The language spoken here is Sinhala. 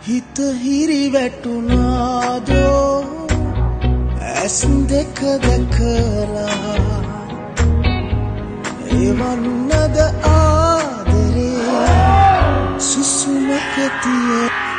හිත හිරි වැටුනාදෝ ඇස් දෙක දැකලා. එවන්නද ආදරේ? සුසුමක තියේ